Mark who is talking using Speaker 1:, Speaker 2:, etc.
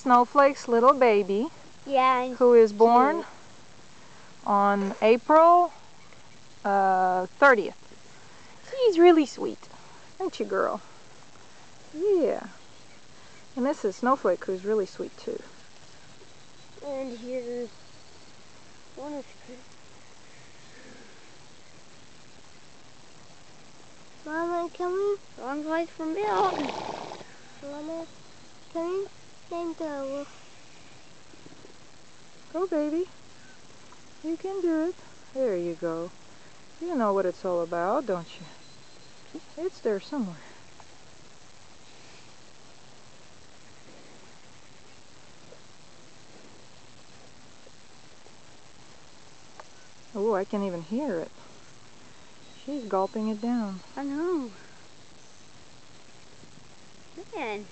Speaker 1: Snowflake's little baby
Speaker 2: Yeah.
Speaker 1: who is born on April uh, 30th. She's really sweet, aren't you, girl? Yeah. And this is Snowflake, who's really sweet too.
Speaker 2: And here's one is Mama, come in. Wrong place from Bill. Mama, come go.
Speaker 1: Go, baby. You can do it. There you go. You know what it's all about, don't you? It's there somewhere. Oh, I can even hear it. She's gulping it down.
Speaker 2: I know. Man.